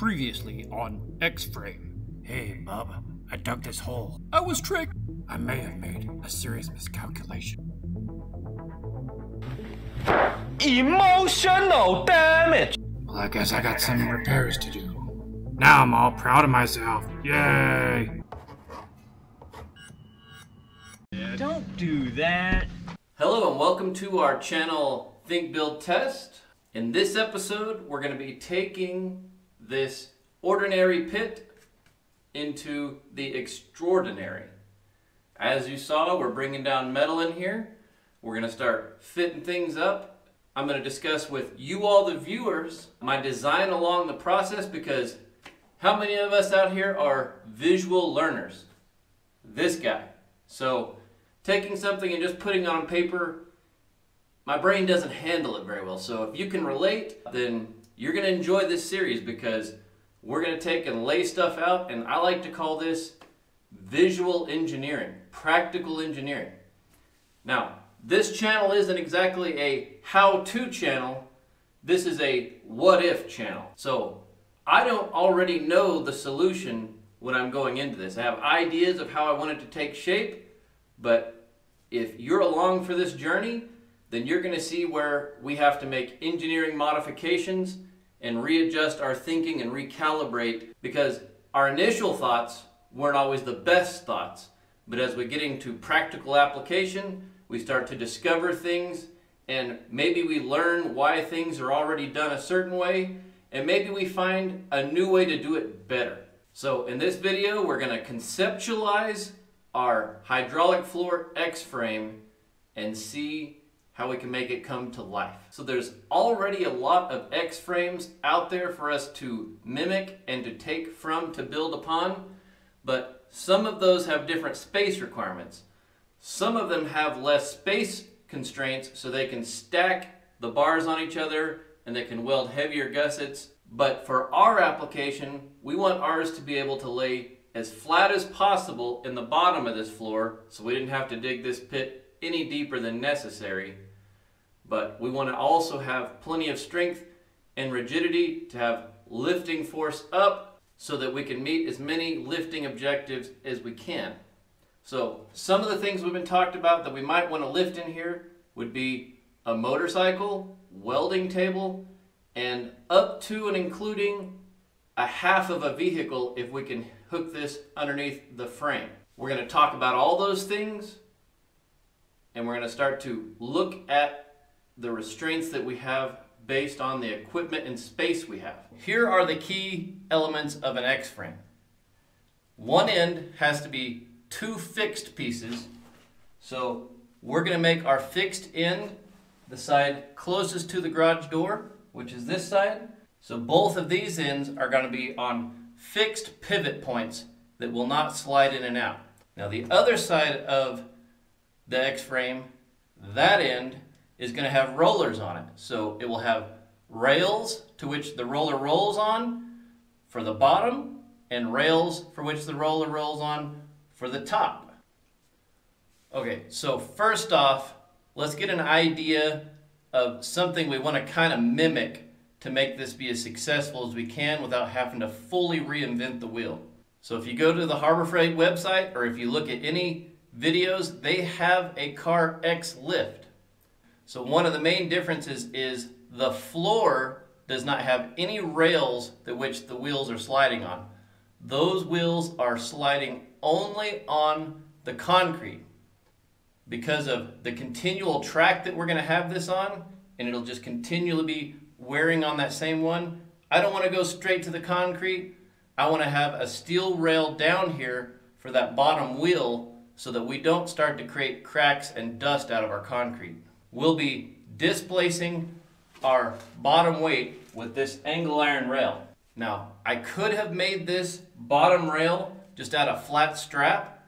Previously on X Frame. Hey, bub, I dug this hole. I was tricked. I may have made a serious miscalculation. Emotional damage. Well, I guess I got some repairs to do. Now I'm all proud of myself. Yay! Don't do that. Hello and welcome to our channel Think Build Test. In this episode, we're going to be taking this ordinary pit into the extraordinary. As you saw, we're bringing down metal in here. We're going to start fitting things up. I'm going to discuss with you all the viewers my design along the process because how many of us out here are visual learners? This guy. So taking something and just putting it on paper, my brain doesn't handle it very well. So if you can relate, then you're going to enjoy this series because we're going to take and lay stuff out, and I like to call this visual engineering, practical engineering. Now, this channel isn't exactly a how-to channel. This is a what-if channel. So I don't already know the solution when I'm going into this. I have ideas of how I want it to take shape, but if you're along for this journey, then you're going to see where we have to make engineering modifications and readjust our thinking and recalibrate because our initial thoughts weren't always the best thoughts. But as we get into practical application, we start to discover things and maybe we learn why things are already done a certain way and maybe we find a new way to do it better. So in this video, we're going to conceptualize our hydraulic floor X-frame and see how we can make it come to life. So there's already a lot of X-frames out there for us to mimic and to take from to build upon, but some of those have different space requirements. Some of them have less space constraints so they can stack the bars on each other and they can weld heavier gussets. But for our application, we want ours to be able to lay as flat as possible in the bottom of this floor so we didn't have to dig this pit any deeper than necessary but we want to also have plenty of strength and rigidity to have lifting force up so that we can meet as many lifting objectives as we can. So some of the things we've been talked about that we might want to lift in here would be a motorcycle, welding table, and up to and including a half of a vehicle if we can hook this underneath the frame. We're going to talk about all those things and we're going to start to look at the restraints that we have based on the equipment and space we have. Here are the key elements of an X-frame. One end has to be two fixed pieces. So we're going to make our fixed end the side closest to the garage door, which is this side. So both of these ends are going to be on fixed pivot points that will not slide in and out. Now the other side of the X-frame, that end is going to have rollers on it. So it will have rails to which the roller rolls on for the bottom and rails for which the roller rolls on for the top. Okay, so first off, let's get an idea of something we want to kind of mimic to make this be as successful as we can without having to fully reinvent the wheel. So if you go to the Harbor Freight website or if you look at any videos, they have a car X lift. So one of the main differences is the floor does not have any rails that which the wheels are sliding on. Those wheels are sliding only on the concrete because of the continual track that we're going to have this on and it'll just continually be wearing on that same one. I don't want to go straight to the concrete. I want to have a steel rail down here for that bottom wheel so that we don't start to create cracks and dust out of our concrete we'll be displacing our bottom weight with this angle iron rail. Now, I could have made this bottom rail just out of flat strap,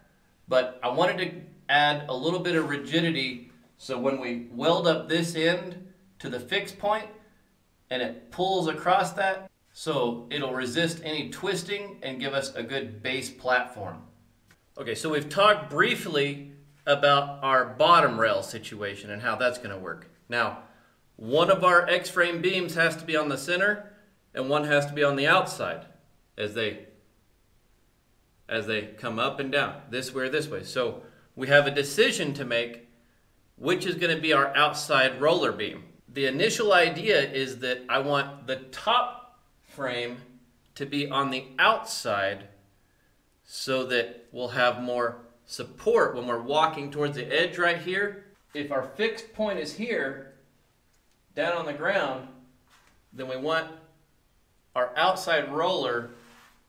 but I wanted to add a little bit of rigidity so when we weld up this end to the fixed point and it pulls across that, so it'll resist any twisting and give us a good base platform. Okay, so we've talked briefly about our bottom rail situation and how that's going to work. Now, one of our X-frame beams has to be on the center and one has to be on the outside as they as they come up and down this way or this way. So we have a decision to make which is going to be our outside roller beam. The initial idea is that I want the top frame to be on the outside so that we'll have more support when we're walking towards the edge right here. If our fixed point is here, down on the ground, then we want our outside roller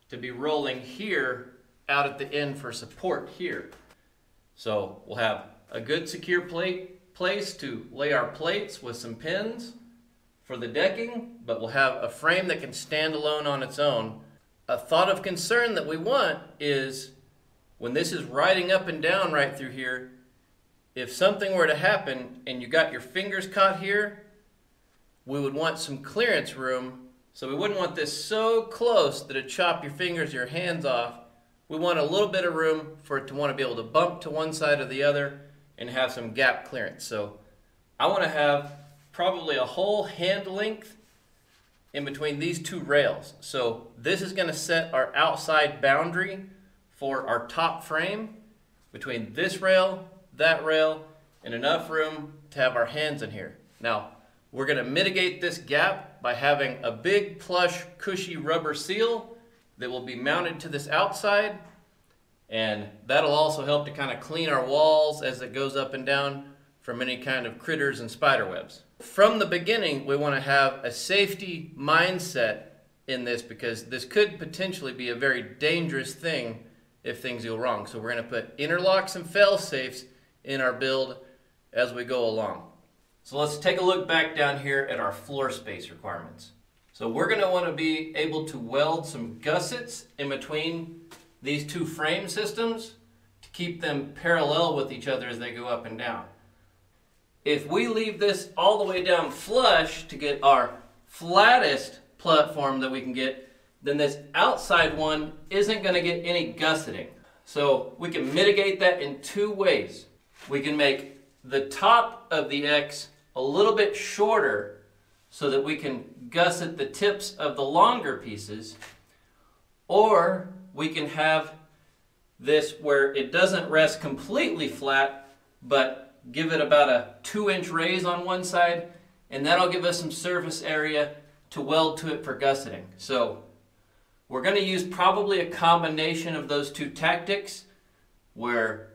to be rolling here out at the end for support here. So we'll have a good secure plate place to lay our plates with some pins for the decking, but we'll have a frame that can stand alone on its own. A thought of concern that we want is when this is riding up and down right through here, if something were to happen and you got your fingers caught here, we would want some clearance room. So we wouldn't want this so close that it chop your fingers your hands off. We want a little bit of room for it to want to be able to bump to one side or the other and have some gap clearance. So I want to have probably a whole hand length in between these two rails. So this is going to set our outside boundary for our top frame between this rail, that rail, and enough room to have our hands in here. Now, we're going to mitigate this gap by having a big plush cushy rubber seal that will be mounted to this outside and that'll also help to kind of clean our walls as it goes up and down from any kind of critters and spider webs. From the beginning, we want to have a safety mindset in this because this could potentially be a very dangerous thing if things go wrong. So we're going to put interlocks and fail safes in our build as we go along. So let's take a look back down here at our floor space requirements. So we're going to want to be able to weld some gussets in between these two frame systems to keep them parallel with each other as they go up and down. If we leave this all the way down flush to get our flattest platform that we can get, then this outside one isn't going to get any gusseting. So we can mitigate that in two ways. We can make the top of the X a little bit shorter so that we can gusset the tips of the longer pieces, or we can have this where it doesn't rest completely flat, but give it about a two inch raise on one side, and that'll give us some surface area to weld to it for gusseting. So we're going to use probably a combination of those two tactics where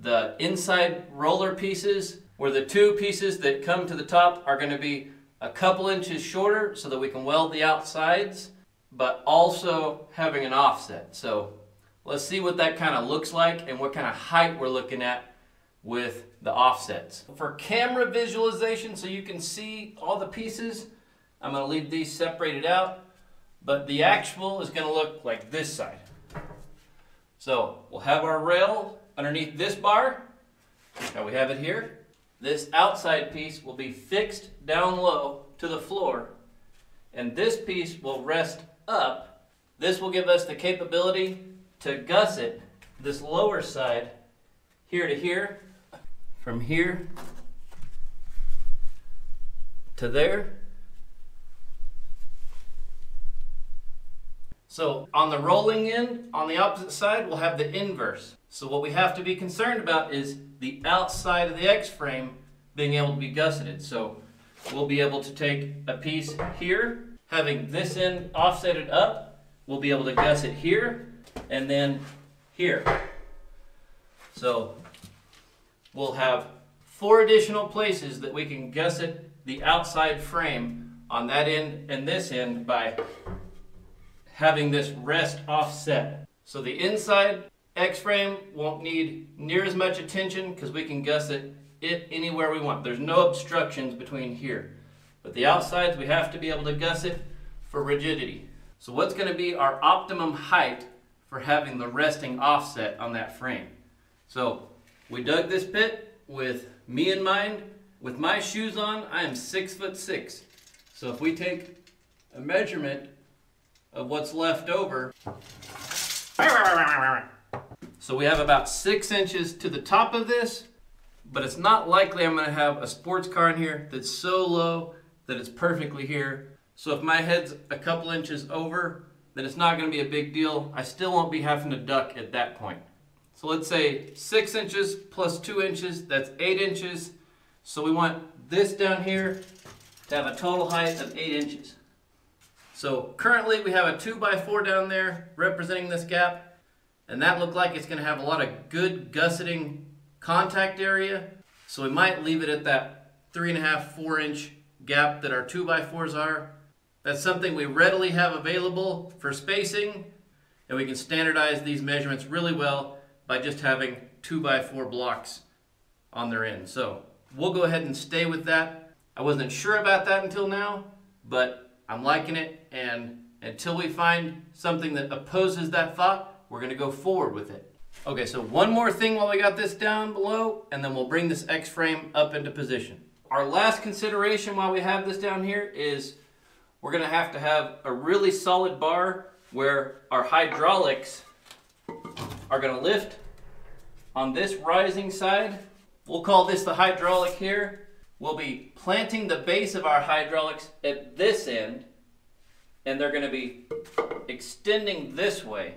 the inside roller pieces, where the two pieces that come to the top are going to be a couple inches shorter so that we can weld the outsides but also having an offset. So let's see what that kind of looks like and what kind of height we're looking at with the offsets. For camera visualization, so you can see all the pieces, I'm going to leave these separated out, but the actual is going to look like this side. So we'll have our rail underneath this bar, now we have it here. This outside piece will be fixed down low to the floor, and this piece will rest up, this will give us the capability to gusset this lower side here to here, from here to there. So on the rolling end, on the opposite side, we'll have the inverse. So what we have to be concerned about is the outside of the X-frame being able to be gusseted. So we'll be able to take a piece here having this end offsetted up, we'll be able to gusset here and then here. So we'll have four additional places that we can gusset the outside frame on that end and this end by having this rest offset. So the inside X-frame won't need near as much attention because we can gusset it anywhere we want. There's no obstructions between here. But the outsides, we have to be able to gusset it for rigidity. So what's going to be our optimum height for having the resting offset on that frame? So we dug this pit with me in mind. With my shoes on, I am six foot six. So if we take a measurement of what's left over, so we have about six inches to the top of this, but it's not likely I'm going to have a sports car in here that's so low that it's perfectly here. So if my head's a couple inches over, then it's not going to be a big deal. I still won't be having to duck at that point. So let's say six inches plus two inches, that's eight inches. So we want this down here to have a total height of eight inches. So currently we have a two by four down there representing this gap, and that looked like it's gonna have a lot of good gusseting contact area. So we might leave it at that three and a half, four inch gap that our two by fours are. That's something we readily have available for spacing, and we can standardize these measurements really well by just having two by four blocks on their end. So we'll go ahead and stay with that. I wasn't sure about that until now, but I'm liking it, and until we find something that opposes that thought, we're gonna go forward with it. Okay, so one more thing while we got this down below, and then we'll bring this X-frame up into position. Our last consideration while we have this down here is we're gonna have to have a really solid bar where our hydraulics are gonna lift on this rising side. We'll call this the hydraulic here. We'll be planting the base of our hydraulics at this end, and they're gonna be extending this way.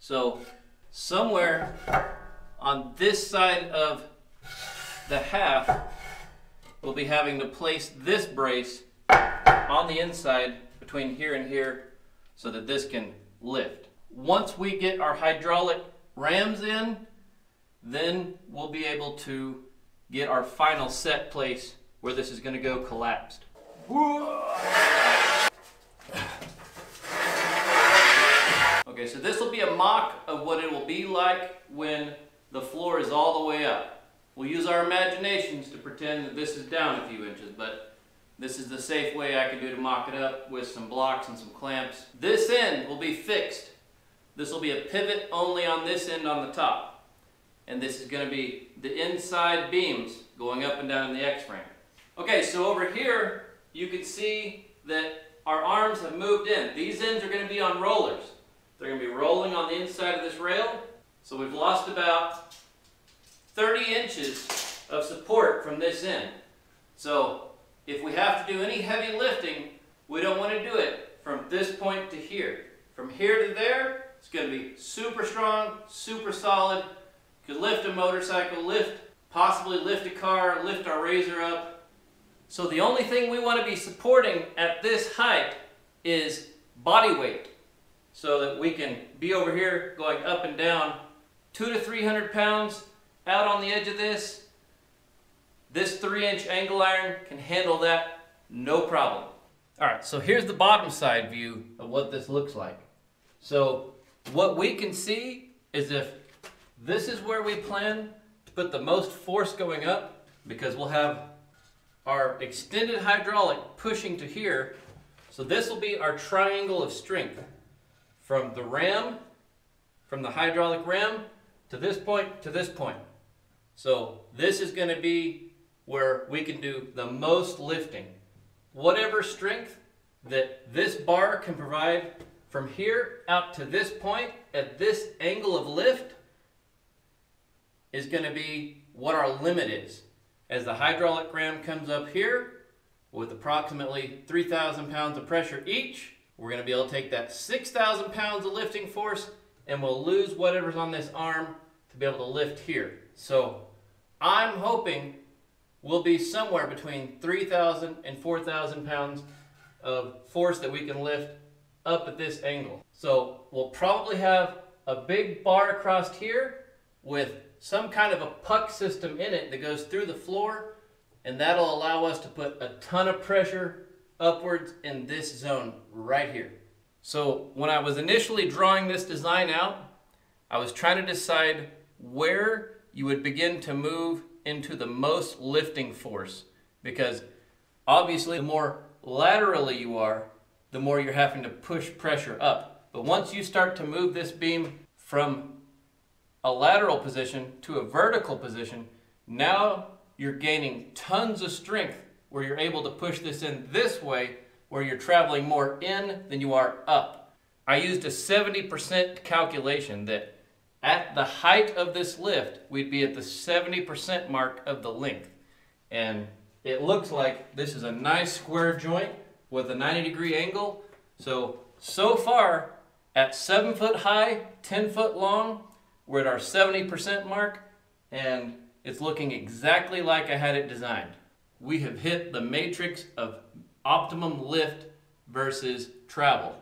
So somewhere on this side of the half, we'll be having to place this brace on the inside between here and here so that this can lift. Once we get our hydraulic rams in, then we'll be able to get our final set place where this is going to go collapsed. Okay, so this will be a mock of what it will be like when the floor is all the way up. We'll use our imaginations to pretend that this is down a few inches, but this is the safe way I can do to mock it up with some blocks and some clamps. This end will be fixed. This will be a pivot only on this end on the top. And this is going to be the inside beams going up and down in the X-frame. Okay, so over here, you can see that our arms have moved in. These ends are going to be on rollers. They're going to be rolling on the inside of this rail. So we've lost about 30 inches of support from this end. So if we have to do any heavy lifting, we don't want to do it from this point to here. From here to there, it's going to be super strong, super solid. Could lift a motorcycle, lift, possibly lift a car, lift our razor up. So the only thing we want to be supporting at this height is body weight so that we can be over here going up and down two to 300 pounds out on the edge of this. This three inch angle iron can handle that no problem. All right, so here's the bottom side view of what this looks like. So what we can see is if this is where we plan to put the most force going up because we'll have our extended hydraulic pushing to here. So this will be our triangle of strength from the ram, from the hydraulic ram to this point to this point. So this is going to be where we can do the most lifting. Whatever strength that this bar can provide from here out to this point at this angle of lift is going to be what our limit is. As the hydraulic ram comes up here with approximately 3,000 pounds of pressure each, we're going to be able to take that 6,000 pounds of lifting force and we'll lose whatever's on this arm to be able to lift here. So I'm hoping we'll be somewhere between 3,000 and 4,000 pounds of force that we can lift up at this angle. So we'll probably have a big bar across here with some kind of a puck system in it that goes through the floor and that'll allow us to put a ton of pressure upwards in this zone right here. So when I was initially drawing this design out, I was trying to decide where you would begin to move into the most lifting force because obviously the more laterally you are, the more you're having to push pressure up. But once you start to move this beam from a lateral position to a vertical position, now you're gaining tons of strength where you're able to push this in this way where you're traveling more in than you are up. I used a 70% calculation that at the height of this lift, we'd be at the 70% mark of the length. And it looks like this is a nice square joint with a 90 degree angle. So, so far at 7 foot high, 10 foot long, we're at our 70% mark and it's looking exactly like I had it designed. We have hit the matrix of optimum lift versus travel.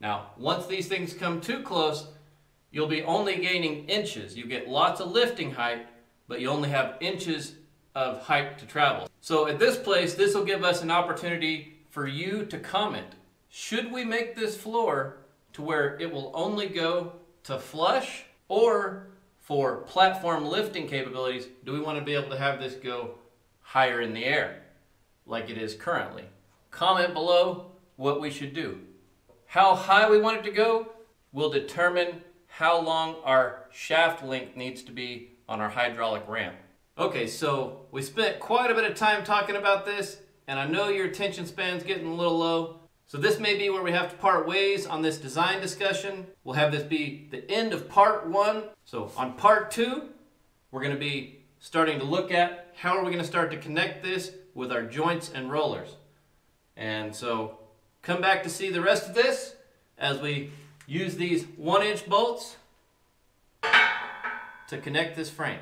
Now, once these things come too close, you'll be only gaining inches. You get lots of lifting height, but you only have inches of height to travel. So at this place, this will give us an opportunity for you to comment. Should we make this floor to where it will only go to flush or for platform lifting capabilities, do we want to be able to have this go higher in the air like it is currently? Comment below what we should do. How high we want it to go will determine how long our shaft length needs to be on our hydraulic ram. Okay, so we spent quite a bit of time talking about this, and I know your attention span's getting a little low. So this may be where we have to part ways on this design discussion. We'll have this be the end of part one. So on part two, we're gonna be starting to look at how are we gonna start to connect this with our joints and rollers. And so come back to see the rest of this as we use these one inch bolts to connect this frame.